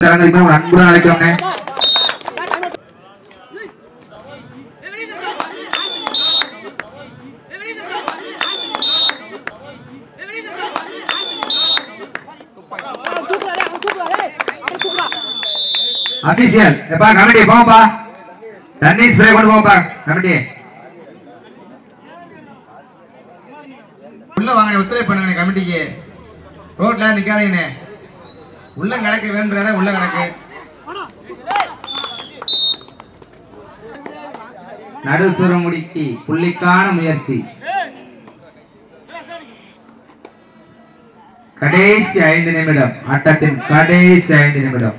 அன்புடன் அழைக்கிறோங்க அபிஷியல் எப்பா கமிட்டி போங்கப்பா தண்ணி ஸ்ப்ரே கொண்டு போங்கப்பா கமிட்டி உள்ள வாங்க ஒத்துழைப்பு பண்ணுங்க கமிட்டிக்கு. ரோட்ல நிக்காதீங்கண்ணே உள்ள கணக்கு வேண்டுறத உள்ள கிடக்கு. நடுசுரமுடிக்கு புள்ளிக்கான முயற்சி. கடைசி ஐந்து நிமிடம் ஆட்டத்தின் கடைசி ஐந்து நிமிடம்.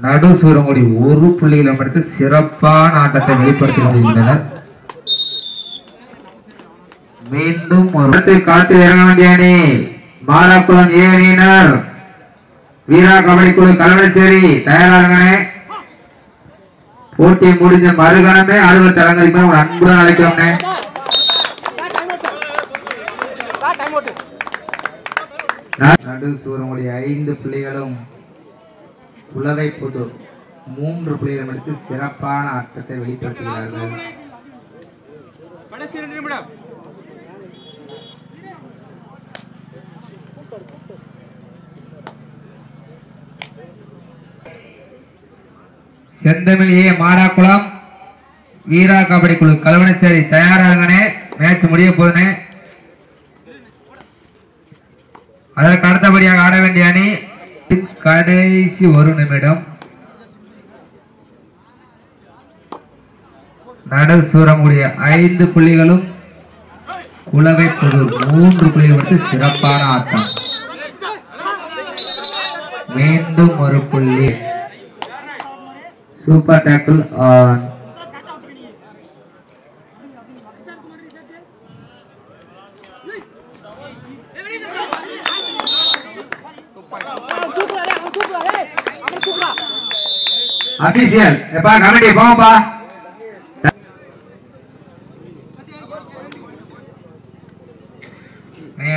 நடு சூரங்குடி ஒரு புள்ளிகளும் எடுத்து சிறப்பான ஆட்டத்தை வெளிப்படுத்தி வருகின்றனர் மீண்டும் ஒரு காத்து இறங்க வேண்டிய அணி மாலாக்குளம் ஏ அணியினர். வீரா கபடி குழு கலவச்சேரி தயாராகனே போட்டி முடிஞ்ச மறுகணமே அலுவலர் தலங்களுக்கு ஒரு அன்புடன் அழைக்கிறோம்னே நடு சூரங்குடி ஐந்து பிள்ளைகளும் உலகை புது மூன்று புள்ளிகளும் எடுத்து சிறப்பான ஆட்டத்தை வெளிப்படுத்துகிறார்கள். செந்தமிழியே செந்தமிழ் ஏ. மாடாக்குளம் வீரா கபடி குழு கல்வனச்சேரி தயாராகனே மேட்ச் முடிய போதுனே. அதற்கு அடுத்தபடியாக ஆட வேண்டிய அணி கடைசி ஒரு நிமிடம். நடுசூரமுடைய ஐந்து புள்ளிகளும் குலவை புது மூன்று புள்ளிகள் மட்டும் சிறப்பான ஆட்டம். மீண்டும் ஒரு புள்ளி. சூப்பர் டேக்கிள் ஆன் அபிஷியல் எப்பா கமிட்டி போங்கப்பா.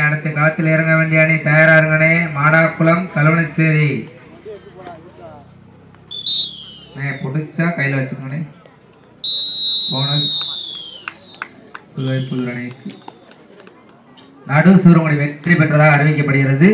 அடுத்த களத்தில் இறங்க வேண்டிய அணி தயாரா இருங்கனே மாடாக்குளம் கல்வனச்சேரி நீ பிடிச்சா கையில வச்சுக்கோனே போனஸ் புதுவை புதுரணைக்கு. நடு சூரங்குடி வெற்றி பெற்றதாக அறிவிக்கப்படுகிறது.